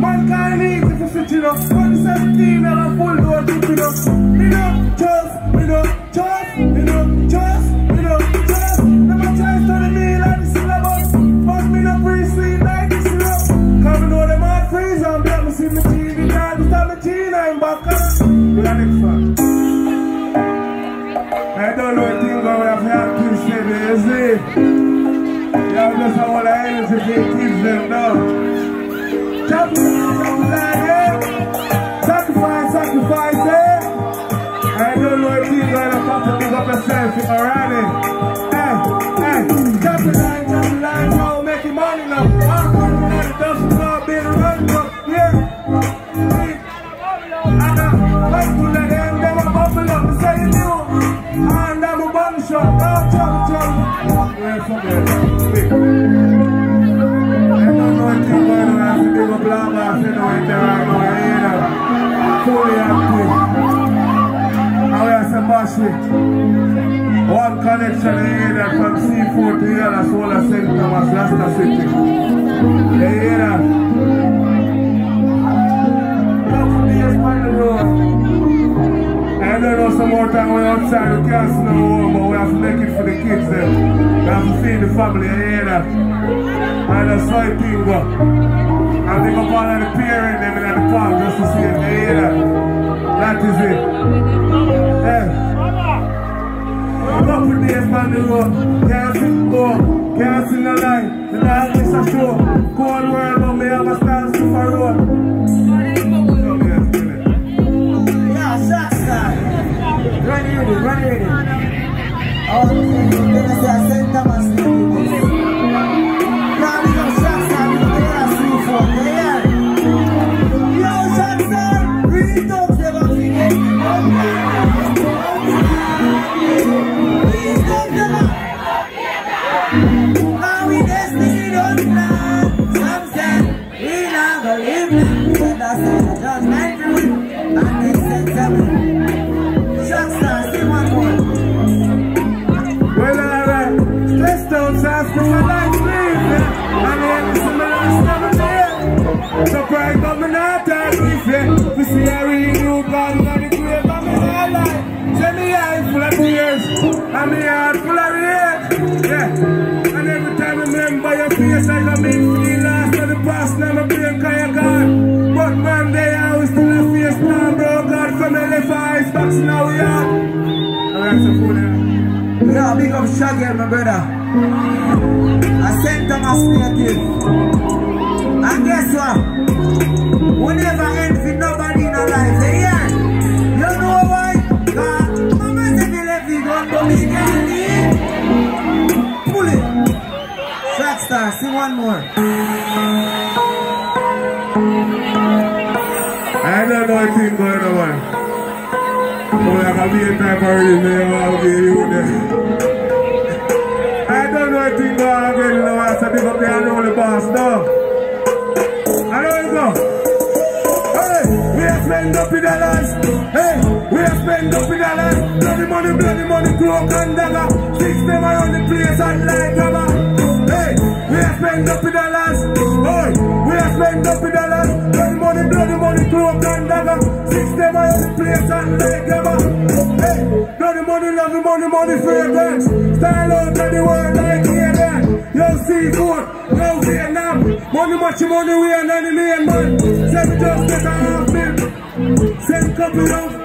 Mankind needs to sit, you know. 2017, and I'm full load, you know. Me All your kids them eh? Sacrifice, sacrifice, eh? I don't know thing going on, Papa, big up yourself, you alright? Line, now, making money. I'm running out of dust, up, yeah. Uh, to let them, say I'm shot, me, hear that? Couple days on the road. I don't know some more time we're outside, can't see no more, but we have to make it for the kids then. We have to feed the family, that? And that's it thing go. And they go all of the parents them in the park just to see it, that? That is it. Yeah. Couple days on the road, can't the go, can't see no light, the darkness a show. Cold world, but me have a stand. Yeah, shot star. Run ready, run ready. All the you're gonna say, I them one more. I don't know what thing going on. Oh, I can be a type of really man, I'll be you there. I don't know what thing going on again, you know, I said, big up there, I know the boss, no. I know you go. Hey, we have spent up in the life. Hey, we have spent up in the life. Bloody money, bloody money, cloak and dagger. Six them around the place and like rubber. Hey, we have spent up in the life. Hey, we have spent up in the life. Bloody money, bloody money, cloak and dagger. Six them around the place and like rubber. Hey, bloody money, love the money, money fragrance. Style out of the world like here, there. Yo, seafood, yo, Vietnam. Money, much money, we are not in the man. Send me just get a half bill. Send couple of.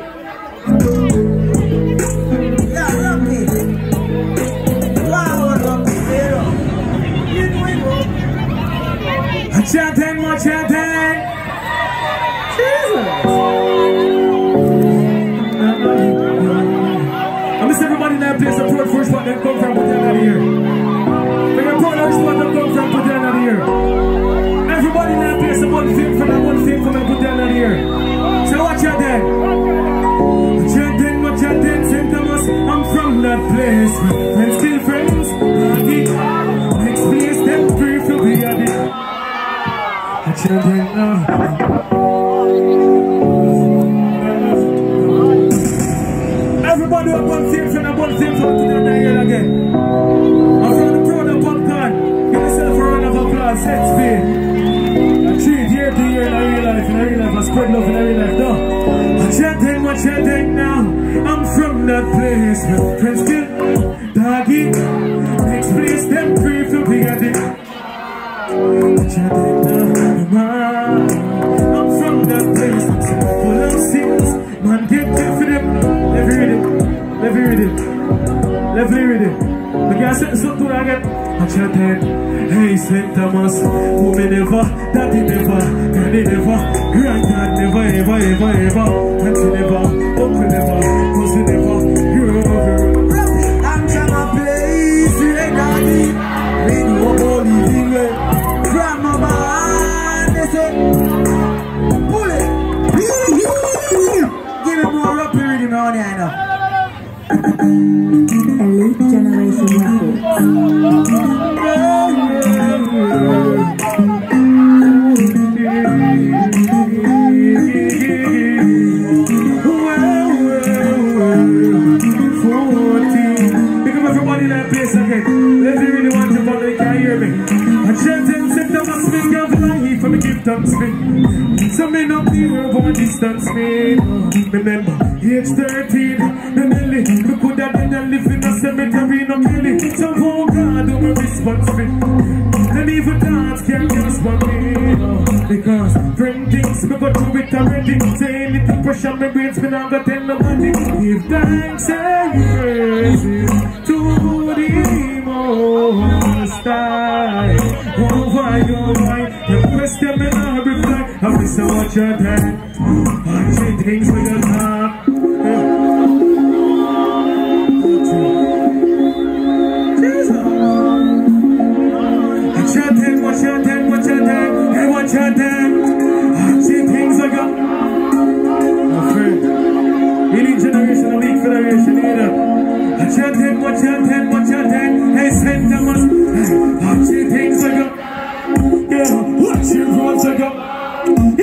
To be a dick. I chatting now, man. I'm from that place full of sins. Man, get killed for them. It. Read it. Let me read it. The guy said something again. I chatted. Hey, St. Thomas. Woman never, daddy never, granny never, granddad never, ever, ever, ever. Auntie never, uncle never. Elite Generation Records. Pick up everybody that place again. Let me really want you, but they can't hear me. I and set them a swing of for me give thanks me. So me here for my distance me. Remember, age 13, the Nelly. Me could have been a live in a cemetery, no killing. So oh God, do me response me. Them even dance can't want me. no. Because friend things me go through it already. Say anything pressure me brains me not got tell nobody. Give thanks and praises to the most high. So much your time. I say things for your.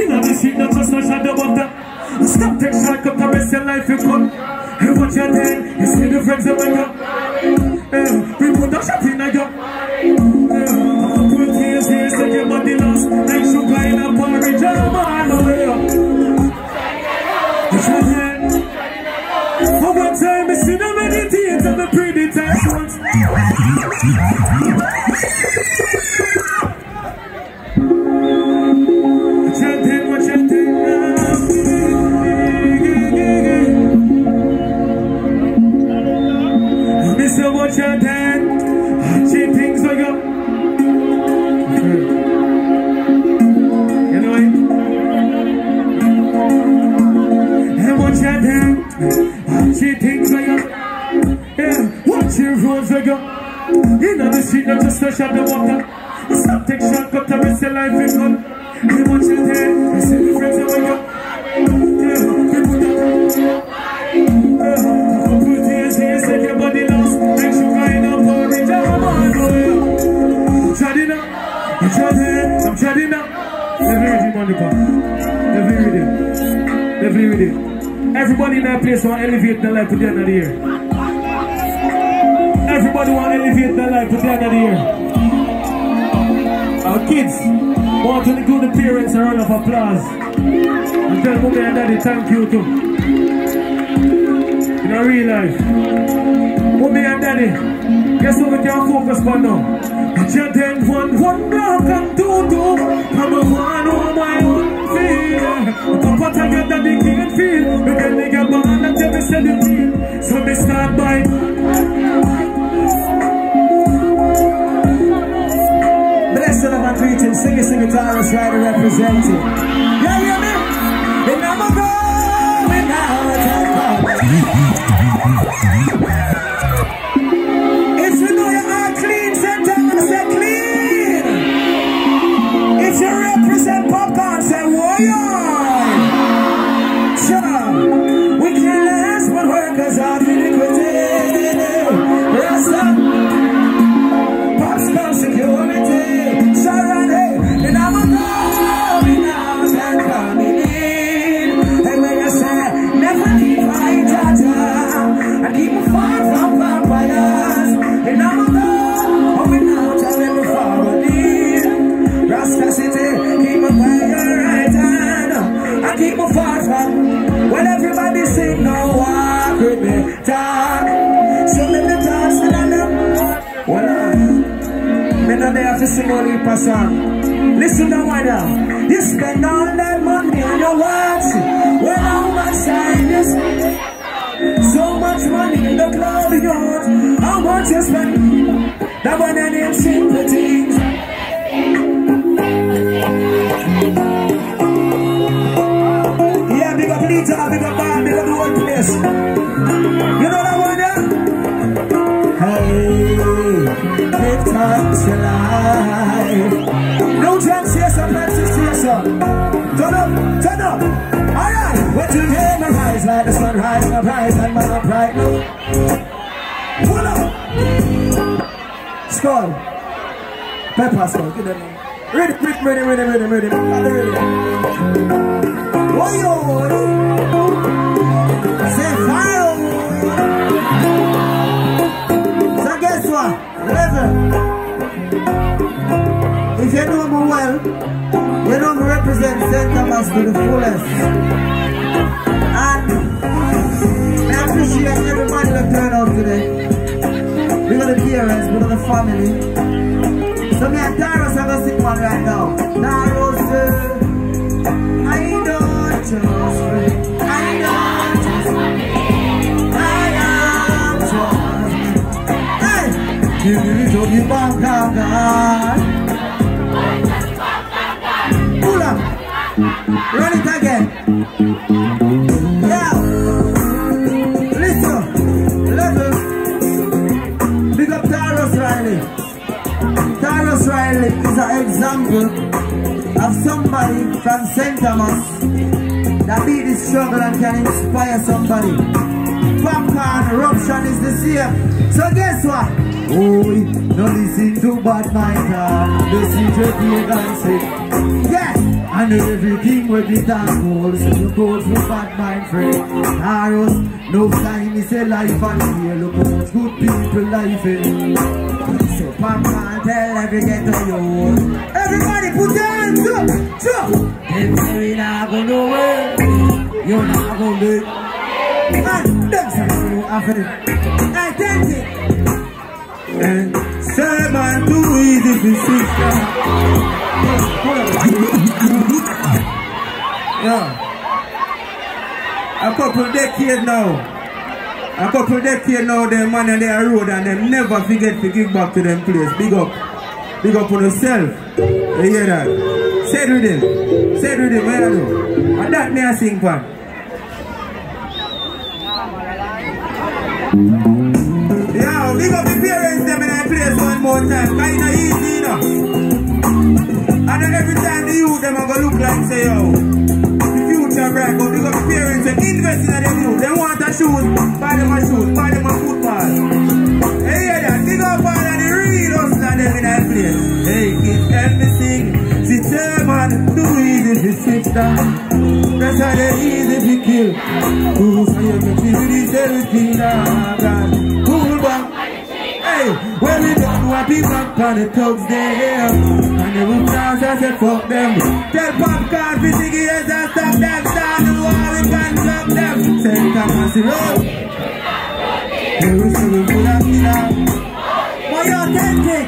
Got. In the street, not just no shadow of that. Stop, take shot, cut the rest of your life, you come. Hey, watch your ten, you see the friends that I got. We put the shop in, I got. Put tears here, set your lost. Like sugar in a porridge, I'm on the way up. Watch your ten. For one time, I see the meditate and the pretty got. You know the street, not just a shot the water. Stop, take shot, cut the rest of life is gone. You watch your ten. You see the friends in a porridge, I'm on the up. Chatting up, up. It, Monica. Let me read it. Let me read it. Everybody in that place want to elevate their life to the end of the year. Everybody want to elevate their life to the end of the year. Our kids want to give the parents a round of applause. And tell mommy and daddy thank you too. In a real life. Mommy and daddy, guess what we can focus on now? Put your ten one, one block and two two. Come on, one oh my one feel. Papa tell your daddy can't feel. Me get me get man and tell me say the feel. So me start by Blessed of my greeting, sing it, sing it, guitarist, writer, representing. Yeah, hear me? And I'm going out song. Listen to one now. You spend all that money on your watch. Well, how much time you? So much money in the club, you How much you spend? That one Turn up, turn up. Alright, you hear my rise like the sunrise, my rise and my pride. Pull up. Skull. Pepper skull, get them. Ready, ready, ready, ready, ready, ready. Oi, oi. Say fire. Oh, so guess what? Listen. If you know me well, know me represent. Thomas to the fullest. And I appreciate everybody that turned out today. We got the parents, we got the family. So me and Taros are gonna sing one right now. Taros, uh, I don't just pray. I don't! Give me the joke back of God. Example of somebody from St. Thomas that beat the struggle and can inspire somebody. Popcaan eruption is the same. So guess what? Oh, no listen to bad mind talk. Listen to pagan say. Yes, and everything will be done gold. So you go to bad mind friend. Taros, no time is a life and here. Look how much good people life is. So Popcaan tell every ghetto you. Everybody put your hands up. Jump. Them say we not go nowhere. You're not gonna do it. Man, them say you after it. Identity. And say man too easy to sister. Yeah. A couple decades now. A couple of decades now, them man on their road and them never forget to give back to them place. Big up. Big up on yourself. You hear that? Say it with him. Say it with him, what do? And that me a sing for. Yeah, big up the parents them in that place one more time. Not easy, you know. And then every time the youth them a go look like say, yo, the but big up the parents them invest in them youth. They want a shoes, buy them a shoes, buy them a football. Hey, yeah, that? Big up all of the real hustlers them in that place. Hey, kids, help me sing. See, man, too easy to sit down. That's how they easy to kill. Who say you can feel this everything back. Hey, well, we know what people on the thugs there. And the root stars, I said, fuck them. Tell Popcaan, for Ziggy, yes, I stop them. Start the war, we can stop them. Send Thomas the road. Hey, we say we full of killer. But you authentic.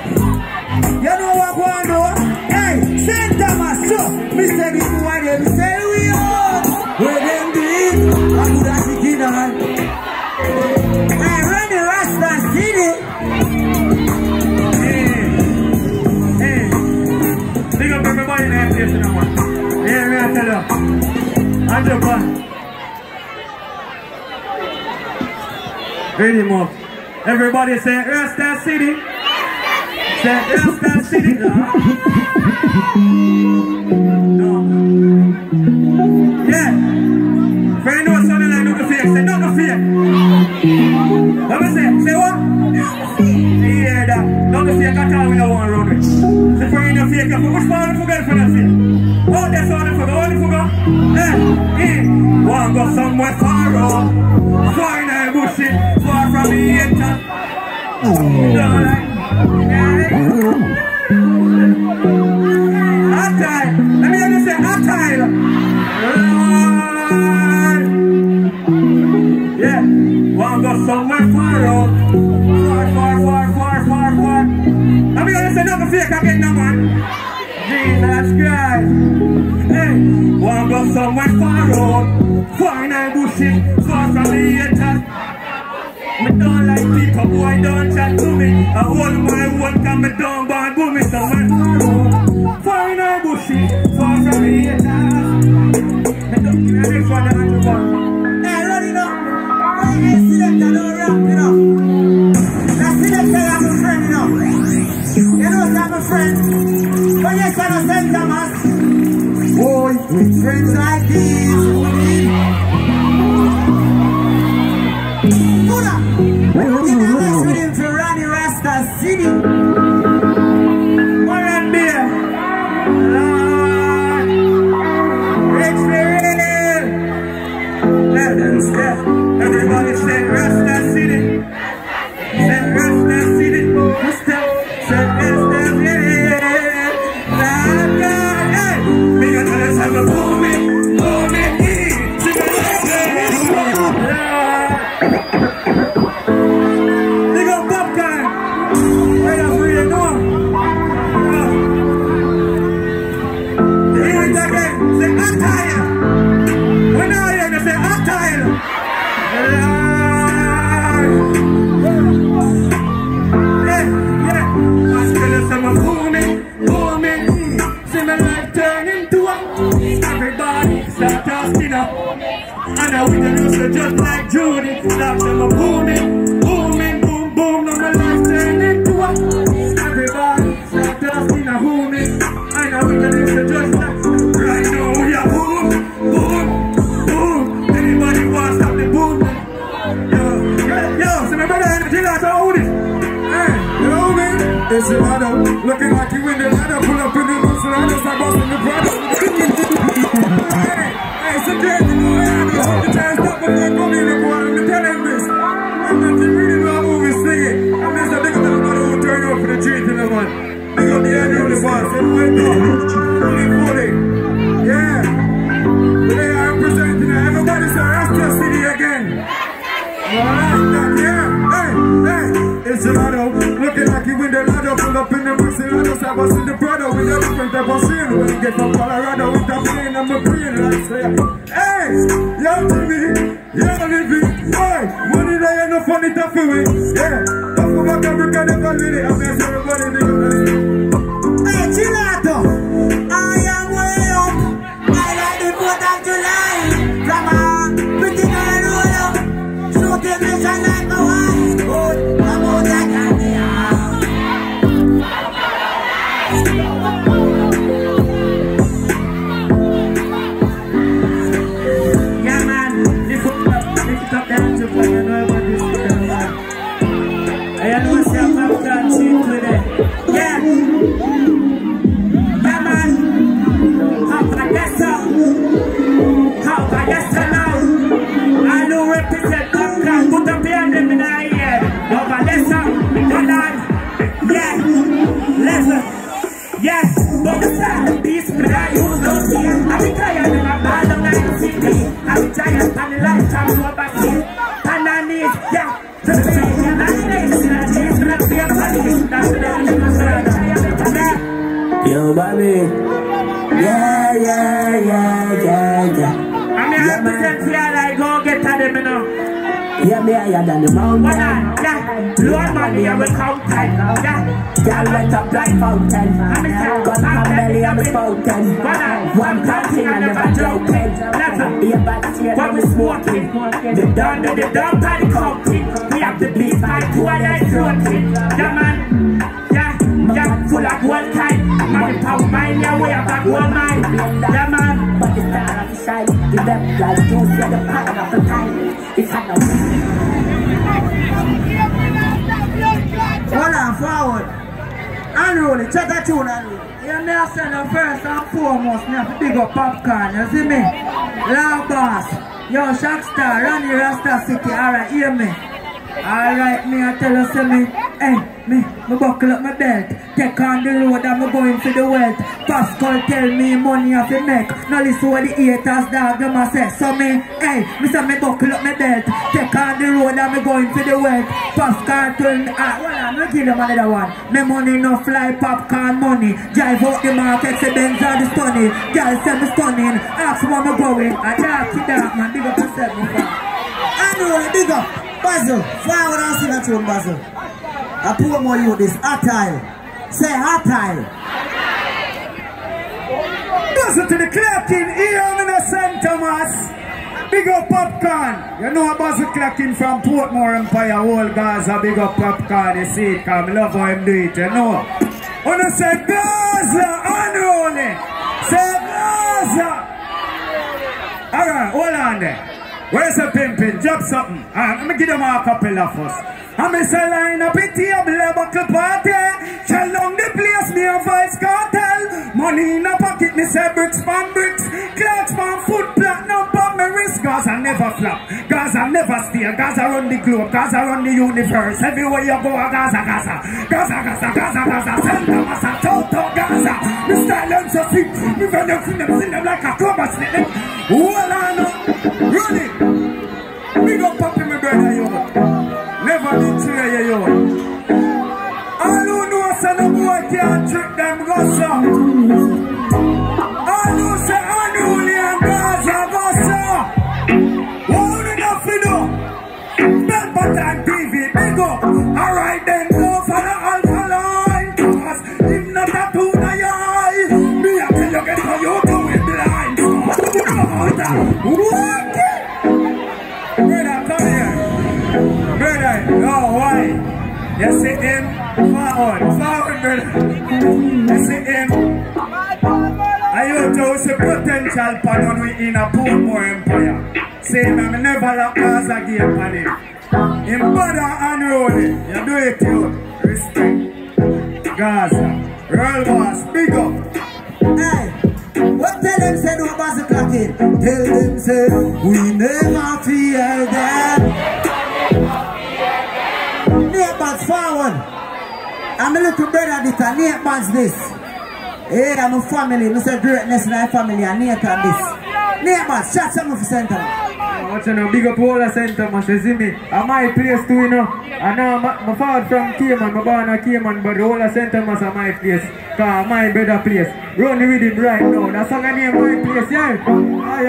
You know what go on Ready, more. Everybody say, Rasta City. Say, Rasta City. No. no. Yeah. Friend know something like nothing fake. Say, nothing fake. Let me say, say what? Hear that? Fake at all we don't want to run with. The friend no fake. Which part of the girlfriend is fake? Oh, that's all the fuck. All the fuck. Eh, eh. Want go somewhere far off. In the bush, Attile. Let me hear you say. Yeah. Want go somewhere far out. Far, far, far, far, far, far. Let me hear you say man. Jesus Christ. Hey, one go somewhere far out. Don't chat to me. I hold my one, come me down, born somewhere far out. Fine and bushy, far from. Me don't give me this one, don't I'm a friend, you I'm a friend. But yes, I'm a St. Thomas. Boy, with friends like these, Turn into a everybody start asking up. And I will used to just like Judy. Stop them a booming, booming, boom, boom. Now my life turn into a everybody start asking a booming. And I will used to just like right now we are boom, boom, boom. Anybody want stop the booming? Yo, yo, so my brother energy like how old? Hey, you know me? It's a ladder, looking like you in the ladder, it funny with. Yeah, don't go back to Africa, never really, I'm just everybody, nigga, Hey, I tired of the lifetime of my feet. And I need, yeah, to be and I need to see Jesus, but I feel funny. The only thing Yo, Bobby. Yeah, yeah, yeah, yeah, yeah. I mean, I represent here like go get at them, you know. Yeah, me higher than the mountain. Eye, yeah, Lord money, I will count time, yeah. Girl wet up like fountain. Gun from belly on the fountain. One planting and never joking. Ear back here when we smoking. The down, the, the down party counting. We have the beat by two and I floating. Yeah, man. Yeah, yeah, full of gold kind. Money pound mine, yeah, we have a gold mine. Yeah, man. But the star of the shine. The left like juice at the pattern of the time. It's had no Hold on, forward. Unroll it, check that tune. Yeah, me I say no first and foremost, me have to big up Popcaan, you see me? Loud boss, yo, Shockstar, Ronnie Rasta City, alright, hear me? Alright, me I tell you, see me, hey, me, me buckle up my belt. Take on the road and me going for the wealth. Pascal tell me money have to make. Now listen what the haters dog them a say. So me, hey, me say me buckle up my belt. Take on the road and me going for the wealth. Pascal tell me, ah, well, I'm gonna give them another one. Me money no fly Popcaan money. Drive out the market, say Benz are the stunning. Girl say me stunning. Ask where me going. I dark it dark man. Big up yourself, my friend. Anyway, big up. Basil, forward and sing a tune, Basil. I pour more you this. Attile. Say attile. Listen to the clacking here in the St. Thomas. Big up Popcaan. You know the clacking from Portmore Empire, whole Gaza. Big up Popcaan. You see it, come love how him do it, you know. When you say Gaza, unruly. Say Gaza. Alright, hold on there. Where's the pimpin'? Drop something. Alright, let me give them a couple of us. I'm a say line up it table, buckle party. Shell down the place, me a vice cartel. Money in a pocket, me say bricks pan bricks. Clocks pan foot platinum pan me wrist. Gaza never flop. Gaza never steer. Gaza run the globe. Gaza run the universe. Everywhere you go, Gaza, Gaza. Gaza, Gaza, Gaza, Gaza. Santa Massa, Toto, Gaza. Me style and so sweet. Me them, see them, see them like a cobra snake. them. Hold on, up. run it. Big up, papi, me brother, yo. Never betray yo. All who know say no boy can't trick them, go so. All who say unruly and Gaza, go. Bell button TV, big up. Alright then, go for the alpha line. Cause if not a tuna eye, me I tell you get how you do it blind. What? Brother, come here. Brother, oh, why? You see him? Forward, forward, brother. You see him? I you to see potential pan when we in a Portmore Empire. Say, man, I never lock Gaza game pan him. Him brother unruly. You do it, you. Respect. Gaza. Roll boss, big up. Hey, what tell them say no Basil clacking? Tell them say we never fear them. Neighbors forward. I'm a little brother this, a neighbors this. Hey, I'm a family. I say greatness in our family and Nathan this. Neighbors, shot something for center. Watch now, big up all the center, man. You see me? I my place too, you uh, know. I know uh, my, my father from Cayman, my born at Cayman, but the whole center must have my place. Cause my better place. Run the rhythm right now. That's song I name my place, yeah. Aye.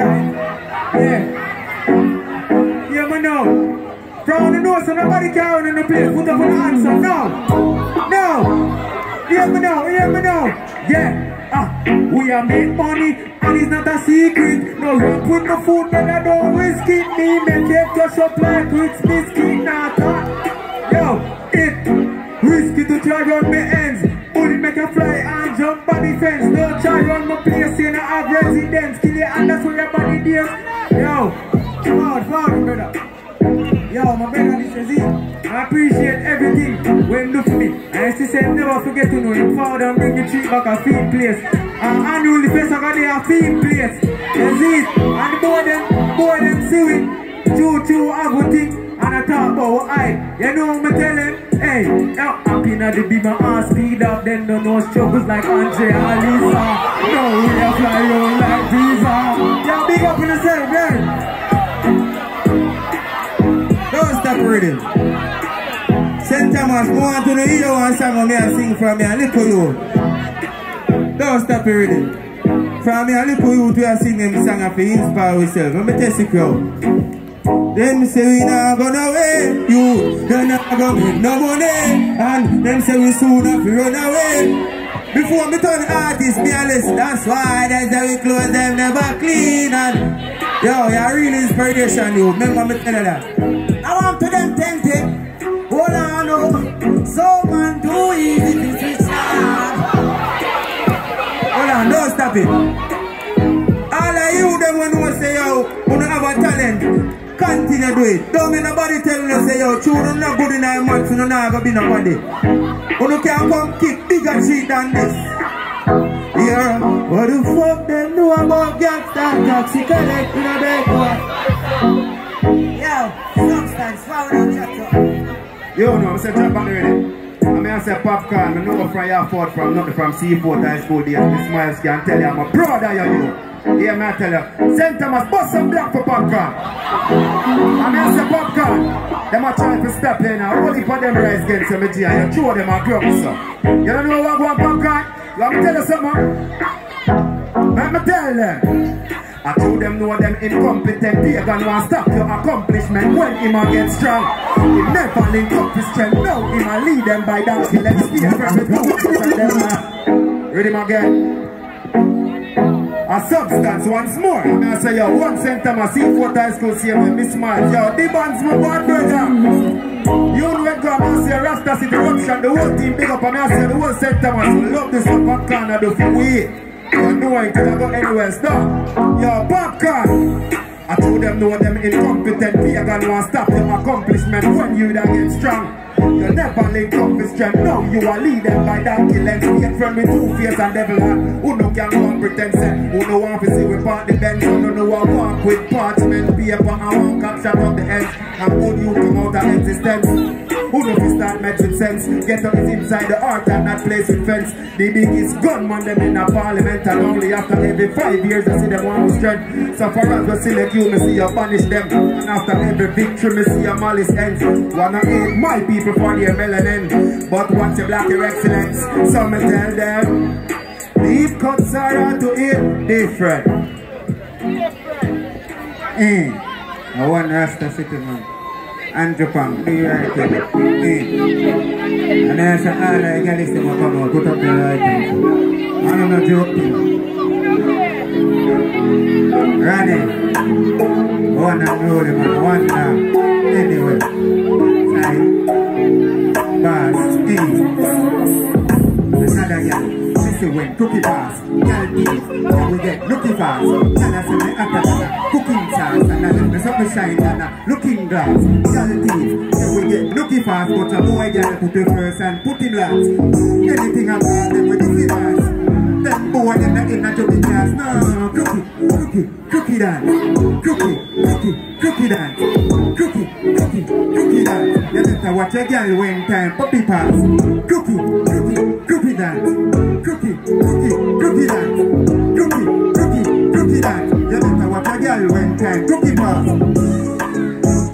Yeah. Yeah, man, now. From the nose, so nobody can in the place. Put up an answer. No. No. Hear me now, hear me now. Yeah. Ah, we are make money and it's not a secret. No rap with no food, man, I don't risk it. Me make it touch up like with biscuit, not that. Yo, it risky to try run my ends. Bullet make a fly and jump on the fence. Don't try run my place in a have residence. Kill you and that's where your body days. Yo, forward, forward, brother. Yo, my brother, this is it. I appreciate everything when do for me. I used to say never forget to know him father and bring the treat back a field place. And annually face I got there a field place. That's it. And the boy them, boy them see it. Two, two, have a thing. And I talk about I, you know me tell him, hey, yo, now the be my ass speed up, then don't know struggles like Andre and Lisa. No, we are fly like Visa. Yeah, big up in the same, yeah. Reading. St. Thomas, go on to the hear one song me and sing from me and little you. Don't stop reading. From me and little you to sing them song and inspire yourself. Let me test the crowd. Them say we not gonna away, you they not gonna make no money, and them say we soon have to run away. Before me turn artist, me a list. That's why they say we clothes them never clean. And yo, you're real inspiration, you. Remember me tell that. I want to them tempted. Hold on, oh. So man, do easy to switch. Hold on, don't stop it. All of you them when you say yo, you don't have a talent. Continue do it. Don't make nobody tell you say yo, children not good in a month, you not gonna be nobody. You can't come kick bigger shit than this. Yeah, what the fuck them know about gangsta toxic collect in a bed Yo, substance, that chat Yo, no, I'm saying drop on the ready. I mean, I say Popcaan, I know from your fault from nothing from Seaforth High School days. Miss Miles can tell you I'm a brother, you you. Hear me, I tell you. St. Thomas, bust some black for Popcaan. I mean, I say Popcaan. Them are trying to step in now. Only for them rise against me, G, and you throw them a club, so. You don't know what going Popcaan? Want me tell you something? Let me tell them. I told them know them incompetent pagan want stop your accomplishment when him a get strong. He never link up his strength, now him a lead them by that. He let stay from the uh, read him again. A substance once more. I mean, I say, yo, one center, my Seaforth high school, see me, Miss Miles. Yo, the band's my bad brother. You know when come and say Rasta City Eruption, the whole team big up, and I say the whole center, man. Love this up and corner, do for we. You know I could go anywhere, stop. Yo, Popcaan. I told them know them incompetent pagan want stop your accomplishment when you da get strong. You never link up with strength, no, you are leading by that killing Straight from me two face and devil hand Who no can and pretend say Who no want to see we part the bench Who no know I walk with parchment paper And one capture of the ends And put you come out of existence who know fi start with sense? Get up is inside the heart and not place with fence. The biggest gunman them in a parliament and only after every five years I see them with strength. So for us we select you, me see you banish them. And after every victory me see your malice ends. Wanna hate my people for their melanin. But watch your black your excellence. So me tell them, these cuts are hard to eat different. Mm. I want Rasta City man. Andrew Pang, do you right thing. Mm. And then I say, all the girls them will come out, put up the right thing. I don't know joke thing. Ronnie, one and roll man, one now. Anyway, mm. Another girl. She when cookie pass, we get cooking a looking glass. We get looking fast, but a boy girl put it first and put it last. Anything about them with the fast. Them boy them not in a class, no. Cookie, cookie, cookie dance, cookie, cookie, cookie dance, center, watch a girl when time puppy pass. Cookie, cookie, cookie dance, cookie, cookie, cookie dance, cookie, cookie, cookie dance. You better watch a girl when time cookie pass.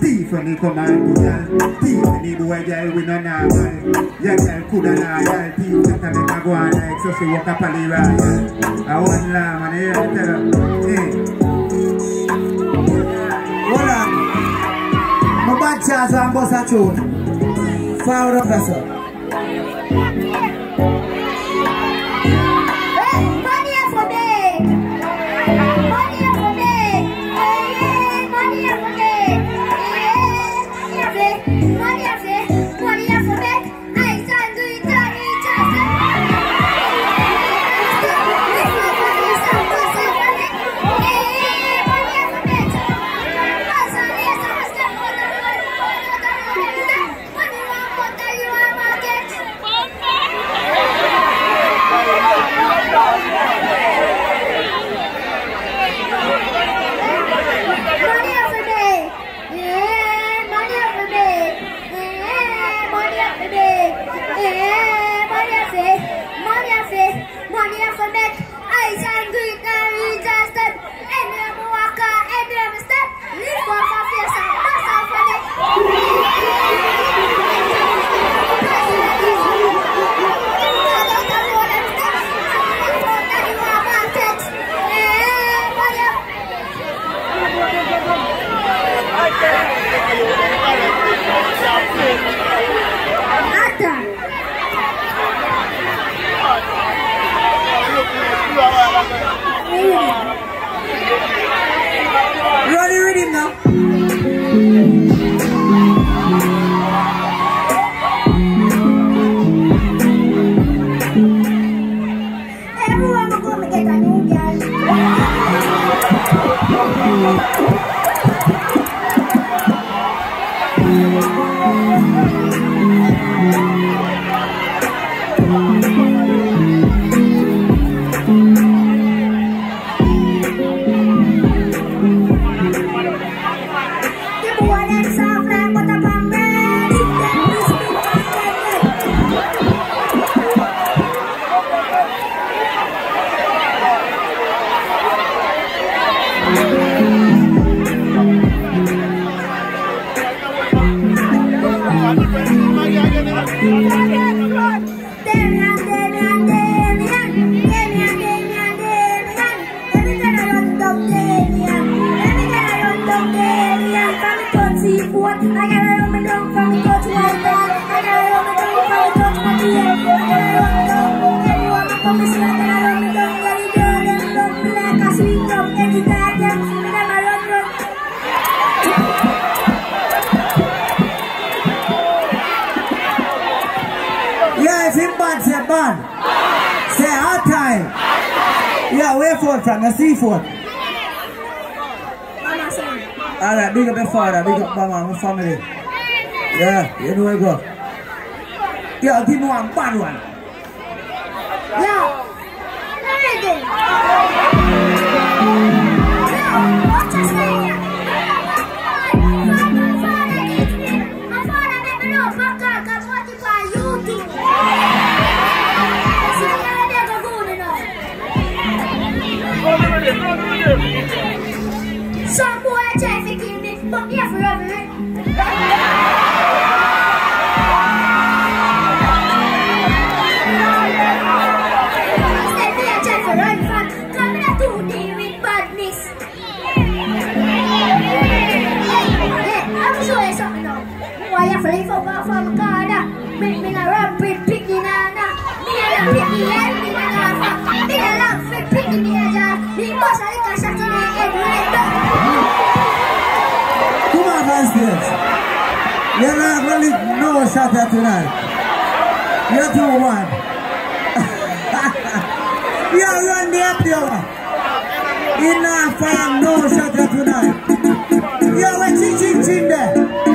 Thief when he come and do girl Thief when he do a girl we no normal Your girl coulda not girl Thief just a make her go on like so she walk up on the royal I want lamb and here I tell her Hey Hold on. My bad chance and bust a tune. Forward up, that's phone from? Your C phone? Mama son. Alright, big up your father, big up mama, my family. Yeah, you know where you go. Yeah, give me one bad one. Yeah. really no one shot that tonight. You're 2 1. yeah, you and the happy hour. Enough, I am no one shot that tonight. You're a chin Ching Ching there.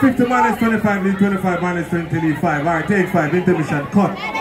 50 minus 25 leave 25 minus 20 Alright, take 5, intermission, cut.